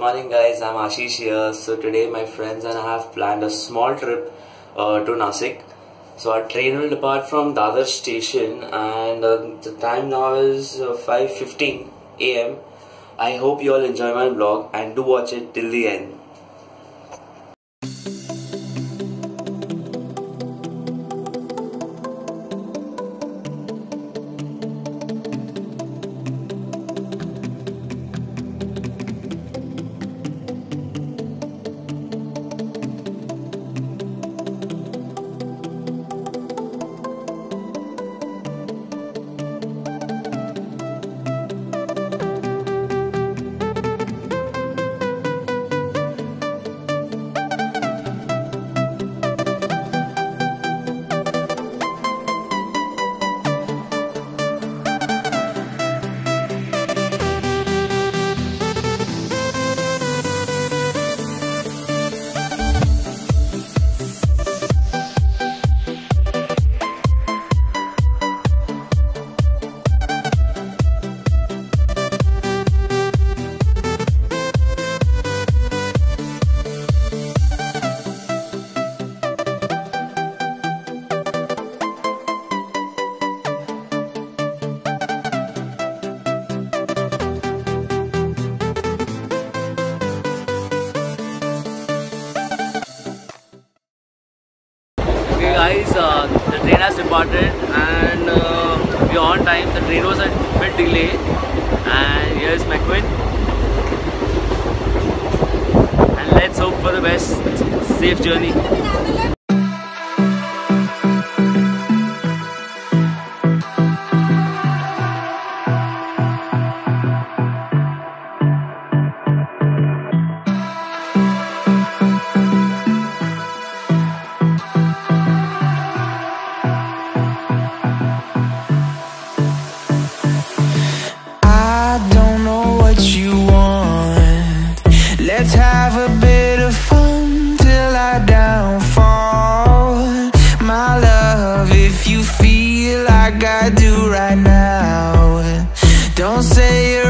Good morning, guys. I'm Ashish here. So today, my friends and I have planned a small trip uh, to Nashik. So our train will depart from Dadar station, and uh, the time now is uh, 5:15 a.m. I hope you all enjoy my vlog and do watch it till the end. Train has departed and uh, we are on time. The train was a bit delayed, and here's McQueen. And let's hope for the best. Safe journey. Don't say you're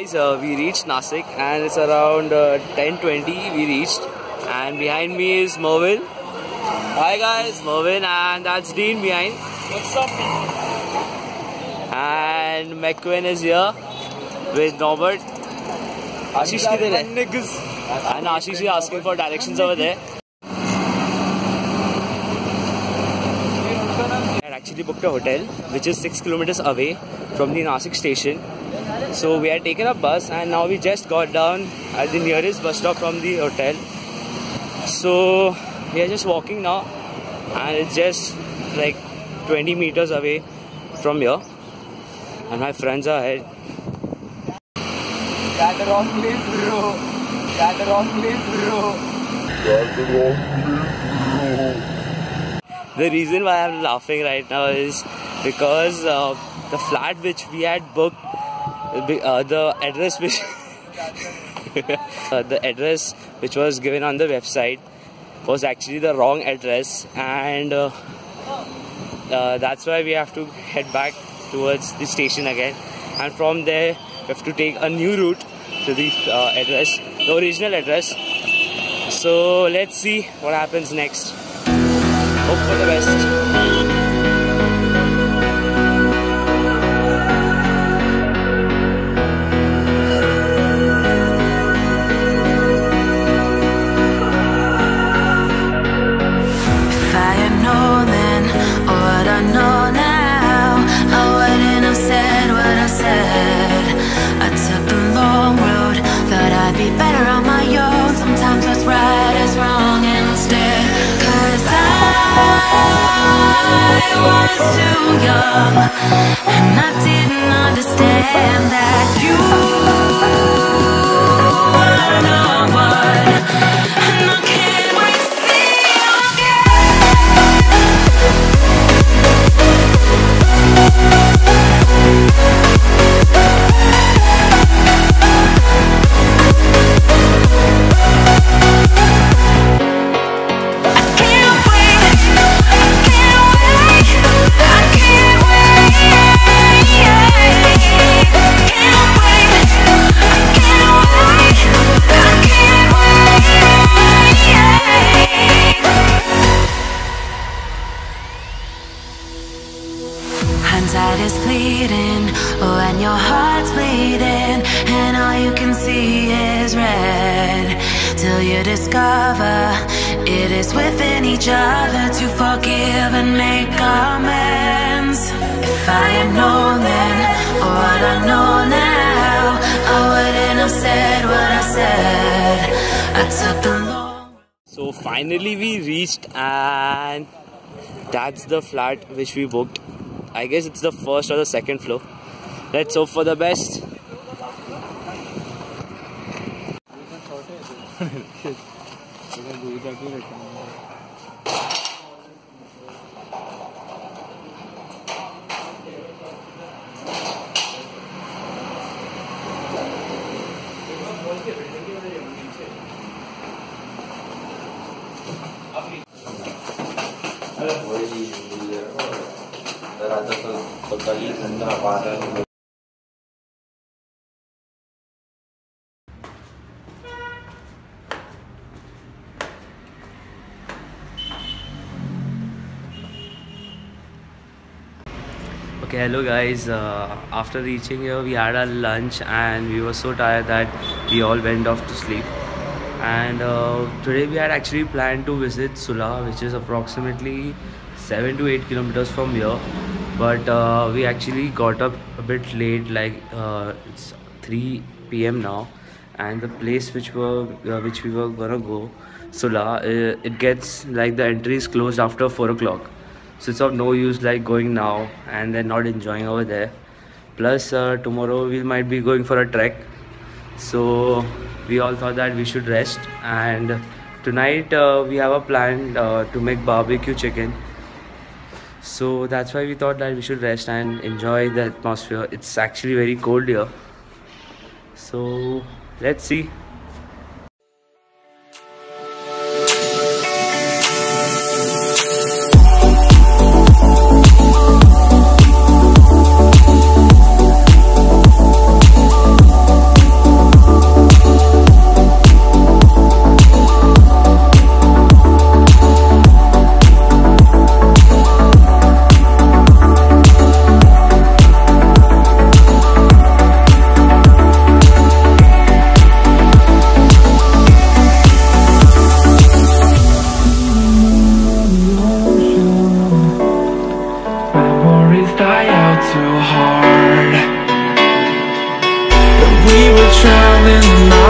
Guys, uh, we reached Nashik and it's around uh, 10.20 we reached and behind me is Mervin. Hi guys, Mervin and that's Dean behind. What's up, And McQueen is here with Norbert. Ashish kidhar hai? And Ashish is asking for directions over there. I had actually booked a hotel which is 6 kilometers away from the Nashik station. So we had taken a bus and now we just got down at the nearest bus stop from the hotel. So we are just walking now and it's just like 20 meters away from here. And my friends are ahead. Got the wrong place, bro. Got the wrong place, bro. The reason why I'm laughing right now is because uh, the flat which we had booked, uh, the address which uh, the address which was given on the website was actually the wrong address, and uh, uh, that's why we have to head back towards the station again, and from there we have to take a new route to the uh, address, the original address. So let's see what happens next. Hope for the best. Better on my own. Sometimes what's right is wrong instead. Cause I was too young, and I didn't understand that you were no one. And I can't see again. Hindsight is fleeting when your heart's bleeding and all you can see is red. Till you discover it is within each other to forgive and make amends. If I had known then what I know now, I wouldn't have said what I said. I took the long. So finally we reached and that's the flat which we booked. I guess it's the first or the second floor. Let's hope for the best. Okay, hello guys. Uh, after reaching here, we had our lunch and we were so tired that we all went off to sleep. And uh, today we had actually planned to visit Sula, which is approximately 7 to 8 kilometers from here. But uh, we actually got up a bit late, like uh, it's 3 p.m. now, and the place which were uh, which we were gonna go, Sula, uh, it gets like the entry is closed after 4 o'clock. So it's of no use like going now and then not enjoying over there. Plus uh, tomorrow we might be going for a trek. So we all thought that we should rest and tonight uh, we have a plan to make barbecue chicken so that's why we thought that we should rest and enjoy the atmosphere. It's actually very cold here. So let's see too hard. But we were traveling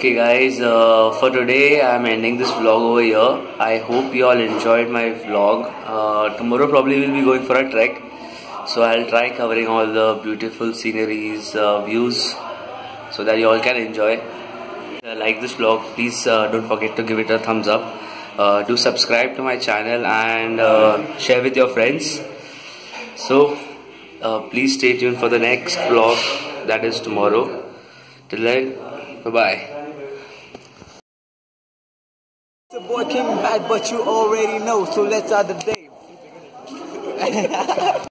Okay, guys, uh, for today I'm ending this vlog over here. I hope you all enjoyed my vlog. Uh, tomorrow probably we'll be going for a trek, so I'll try covering all the beautiful sceneries, uh, views, so that you all can enjoy. Uh, like this vlog, please uh, don't forget to give it a thumbs up. Uh, do subscribe to my channel and share with your friends. So, please stay tuned for the next vlog that is tomorrow. Till then, bye bye. The came back, but you already know, so let's start the day.